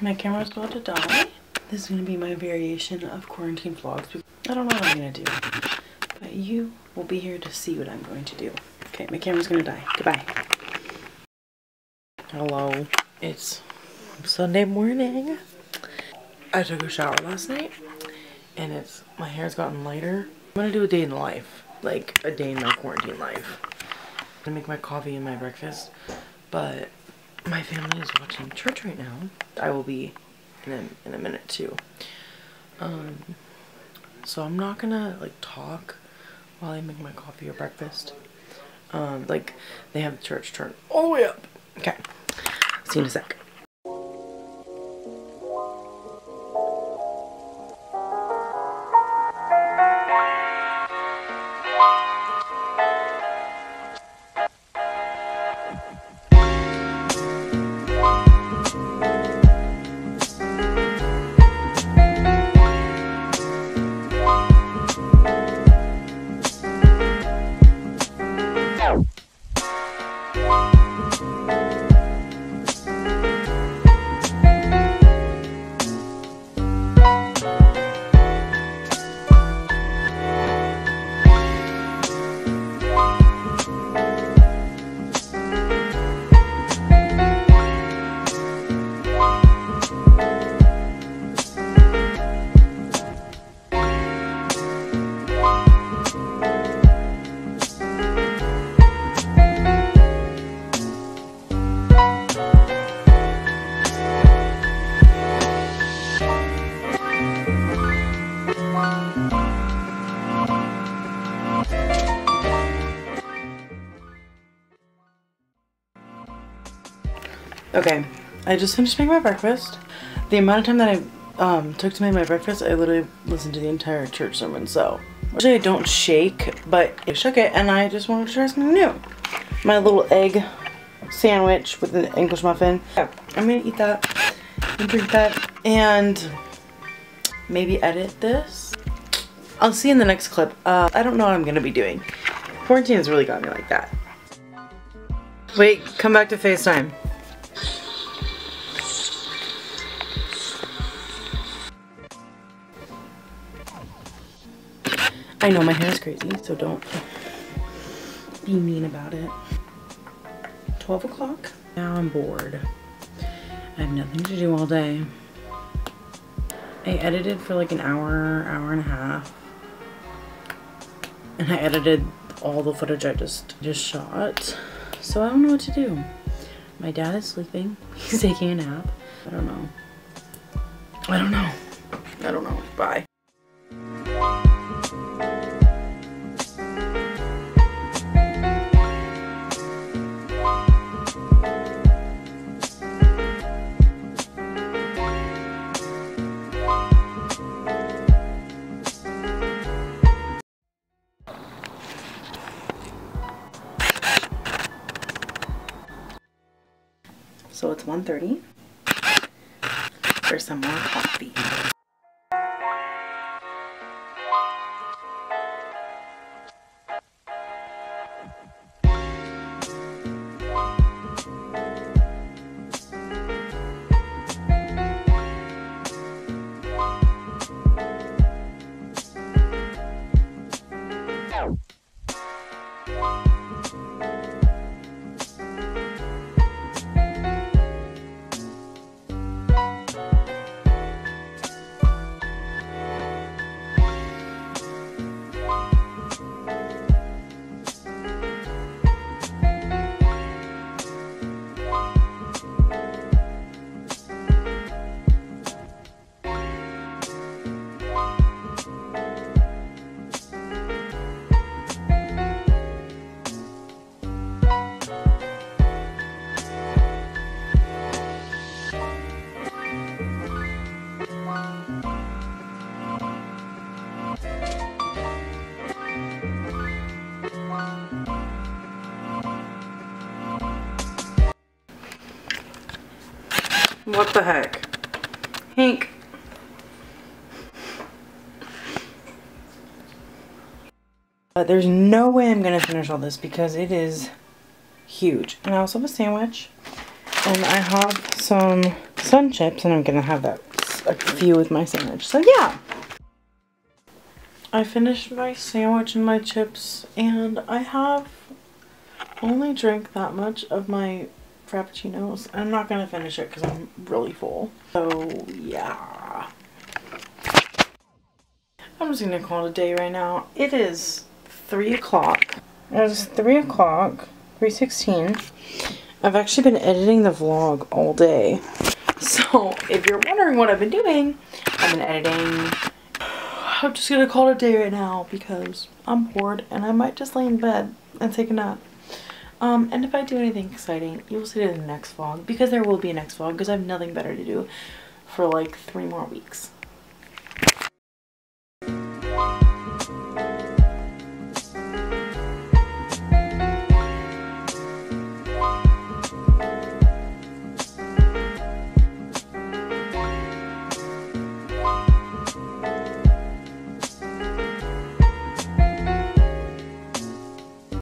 My camera's about to die. This is gonna be my variation of quarantine vlogs. I don't know what I'm gonna do, but you will be here to see what I'm going to do. Okay, my camera's gonna die. Goodbye. Hello. It's Sunday morning. I took a shower last night and it's my hair's gotten lighter. I'm gonna do a day in life. Like a day in my quarantine life. I'm gonna make my coffee and my breakfast. But my family is watching church right now. I will be in a, in a minute too. Um, so I'm not gonna like talk while I make my coffee or breakfast. Um, like they have the church turn all the way up. Okay, see you in a sec. out. Okay, I just finished making my breakfast. The amount of time that I um, took to make my breakfast, I literally listened to the entire church sermon, so. Usually I don't shake, but I shook it and I just wanted to try something new. My little egg sandwich with an English muffin. Yeah, I'm gonna eat that and drink that and maybe edit this. I'll see you in the next clip. Uh, I don't know what I'm gonna be doing. Quarantine has really got me like that. Wait, come back to FaceTime. I know my hair is crazy, so don't be mean about it. 12 o'clock. Now I'm bored. I have nothing to do all day. I edited for like an hour, hour and a half. And I edited all the footage I just, just shot. So I don't know what to do. My dad is sleeping. He's taking a nap. I don't know. I don't know. I don't know. Bye. So it's 1.30 for some more coffee. What the heck? Hank. But there's no way I'm going to finish all this because it is huge. And I also have a sandwich. And I have some sun chips and I'm gonna have that a few with my sandwich. So yeah. I finished my sandwich and my chips and I have only drank that much of my frappuccinos. I'm not gonna finish it because I'm really full. So yeah. I'm just gonna call it a day right now. It is three o'clock. It is three o'clock, 3.16. I've actually been editing the vlog all day. So if you're wondering what I've been doing, I've been editing. I'm just gonna call it a day right now because I'm bored and I might just lay in bed and take a nap. Um, and if I do anything exciting, you'll see it in the next vlog because there will be a next vlog because I have nothing better to do for like three more weeks.